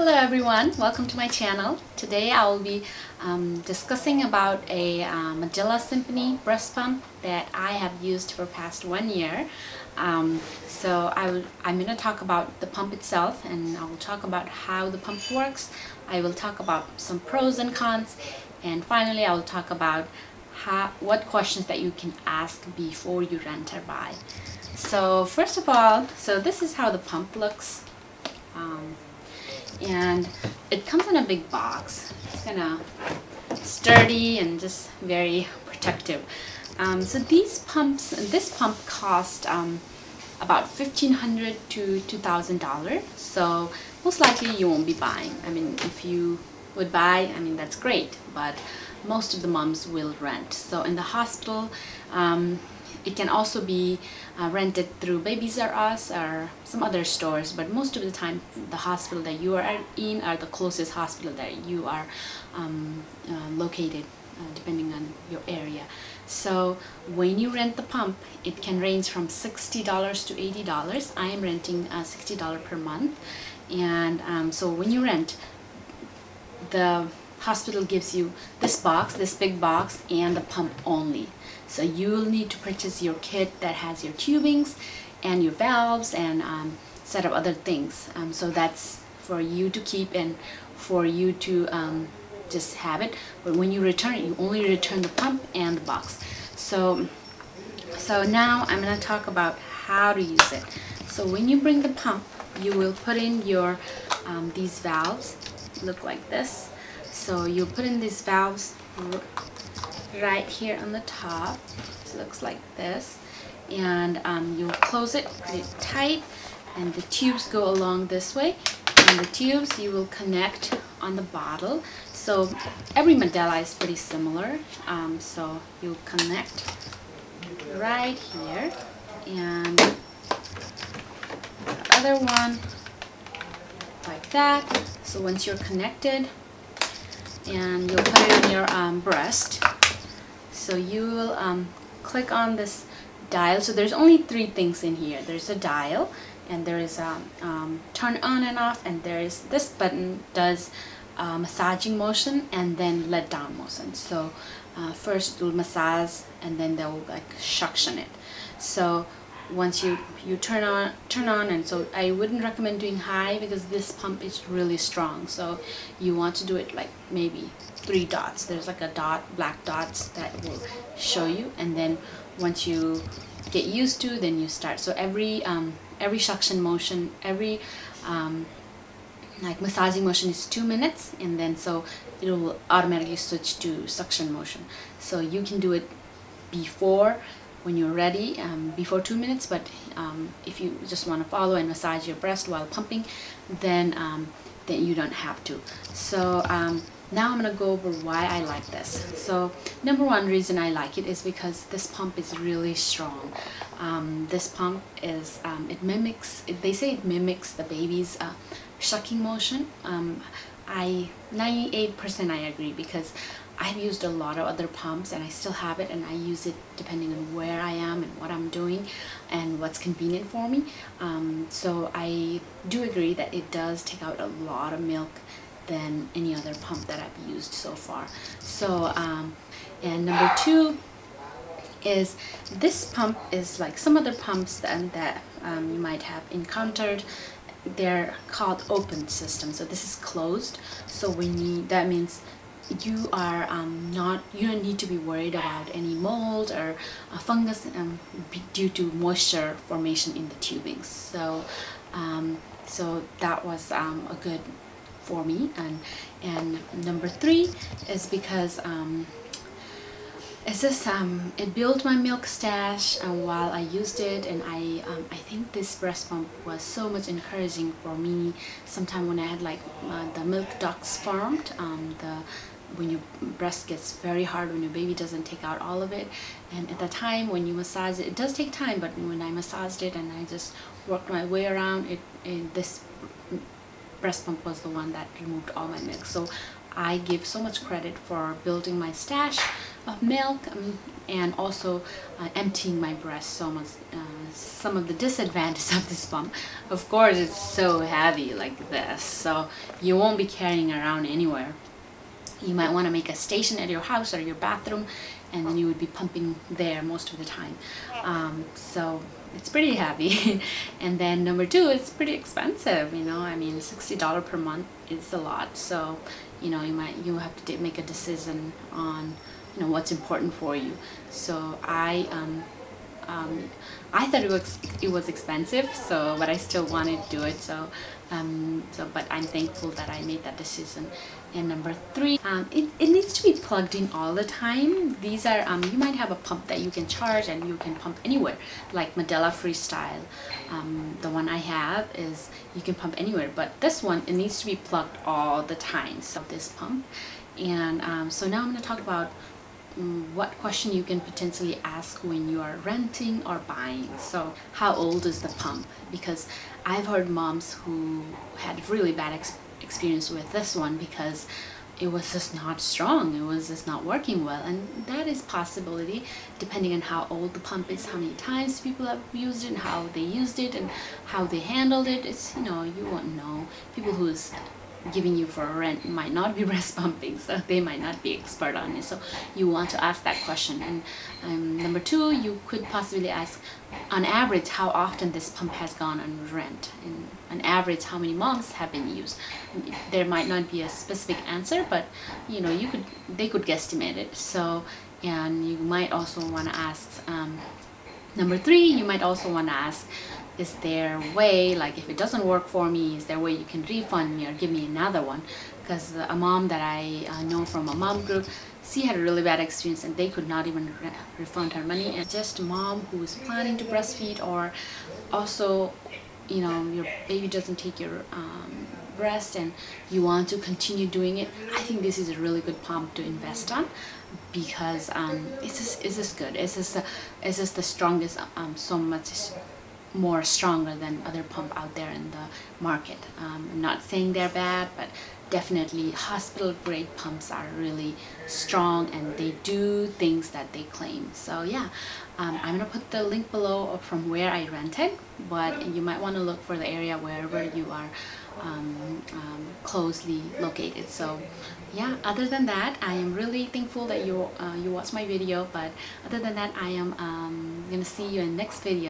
Hello everyone, welcome to my channel. Today I will be um, discussing about a uh, Medela Symphony breast pump that I have used for past one year. Um, so I will, I'm going to talk about the pump itself and I will talk about how the pump works. I will talk about some pros and cons and finally I will talk about how, what questions that you can ask before you rent or buy. So first of all, so this is how the pump looks. Um, and it comes in a big box. It's kind of sturdy and just very protective. Um, so these pumps, this pump cost um, about 1,500 to $2,000. So most likely you won't be buying. I mean, if you would buy, I mean, that's great, but most of the moms will rent. So in the hospital, um, it can also be uh, rented through Babies R Us or some other stores, but most of the time the hospital that you are in are the closest hospital that you are um, uh, located uh, depending on your area. So when you rent the pump, it can range from $60 to $80. I am renting uh, $60 per month. And um, so when you rent, the hospital gives you this box, this big box, and the pump only. So you'll need to purchase your kit that has your tubings and your valves and um, set up other things. Um, so that's for you to keep and for you to um, just have it. But when you return it, you only return the pump and the box. So, so now I'm going to talk about how to use it. So when you bring the pump, you will put in your um, these valves. Look like this. So you put in these valves right here on the top. It looks like this. And um, you'll close it, tight, and the tubes go along this way. And the tubes you will connect on the bottle. So every Medela is pretty similar. Um, so you connect right here. And the other one like that. So once you're connected, and you'll put it in your um, breast. So you will um, click on this dial. So there's only three things in here. There's a dial and there is a um, turn on and off and there is this button does uh, massaging motion and then let down motion. So uh, first it will massage and then they'll like suction it. So once you you turn on turn on and so I wouldn't recommend doing high because this pump is really strong. So you want to do it like maybe three dots. There's like a dot black dots that will show you. And then once you get used to then you start. So every um, every suction motion every um, like massaging motion is two minutes. And then so it will automatically switch to suction motion. So you can do it before when you're ready um, before two minutes but um, if you just want to follow and massage your breast while pumping then um, then you don't have to. So um, now I'm gonna go over why I like this. So number one reason I like it is because this pump is really strong. Um, this pump is um, it mimics they say it mimics the baby's uh, sucking motion. I 98% I agree because I've used a lot of other pumps and I still have it and I use it depending on where I am and what I'm doing and what's convenient for me. Um, so I do agree that it does take out a lot of milk than any other pump that I've used so far. So, um, and number two is this pump is like some other pumps that, that um, you might have encountered they're called open systems so this is closed so we need that means you are um, not you don't need to be worried about any mold or uh, fungus um, due to moisture formation in the tubing. So um, so that was um, a good for me. And and number three is because um, it's just um, it built my milk stash and while I used it. And I um, I think this breast pump was so much encouraging for me. Sometime when I had like uh, the milk ducts formed um, the when your breast gets very hard when your baby doesn't take out all of it and at the time when you massage it it does take time but when I massaged it and I just worked my way around it, it this breast pump was the one that removed all my milk so I give so much credit for building my stash of milk um, and also uh, emptying my breast so much uh, some of the disadvantages of this pump. Of course, it's so heavy like this, so you won't be carrying around anywhere. You might want to make a station at your house or your bathroom and then you would be pumping there most of the time. Um, so it's pretty heavy. and then number two, it's pretty expensive, you know, I mean $60 per month is a lot. So, you know, you might, you have to make a decision on, you know, what's important for you. So I, um, um, I thought it was it was expensive, so but I still wanted to do it. So, um, so but I'm thankful that I made that decision. And number three, um, it, it needs to be plugged in all the time. These are um, you might have a pump that you can charge and you can pump anywhere, like Medela Freestyle. Um, the one I have is you can pump anywhere, but this one it needs to be plugged all the time. So this pump, and um, so now I'm going to talk about what question you can potentially ask when you are renting or buying. So how old is the pump? Because I've heard moms who had really bad ex experience with this one because it was just not strong it was just not working well and that is possibility depending on how old the pump is how many times people have used it and how they used it and how they handled it it's you know you won't know people who's giving you for rent might not be breast pumping so they might not be expert on it. So you want to ask that question. And um, number two you could possibly ask on average how often this pump has gone on rent? And on average how many months have been used? There might not be a specific answer but you know you could they could guesstimate it. So and you might also want to ask um, number three you might also want to ask is there a way like if it doesn't work for me is there a way you can refund me or give me another one? Because a mom that I uh, know from a mom group she had a really bad experience and they could not even re refund her money. And just a mom who is planning to breastfeed or also you know your baby doesn't take your um, breast and you want to continue doing it I think this is a really good pump to invest on because um, it's just, it's just good. It's just, a, it's just the strongest um, so much more stronger than other pump out there in the market. Um, I'm not saying they're bad, but definitely hospital grade pumps are really strong and they do things that they claim. So yeah, um, I'm gonna put the link below from where I rented, but you might want to look for the area wherever you are um, um, closely located. So yeah, other than that, I am really thankful that you uh, you watched my video. But other than that, I am um, gonna see you in next video.